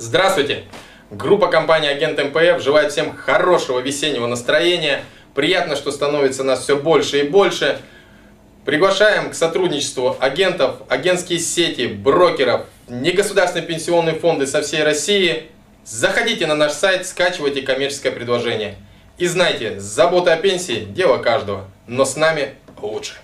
Здравствуйте! Группа компании Агент МПФ желает всем хорошего весеннего настроения. Приятно, что становится нас все больше и больше. Приглашаем к сотрудничеству агентов, агентские сети, брокеров, негосударственные пенсионные фонды со всей России. Заходите на наш сайт, скачивайте коммерческое предложение. И знайте, забота о пенсии – дело каждого, но с нами лучше.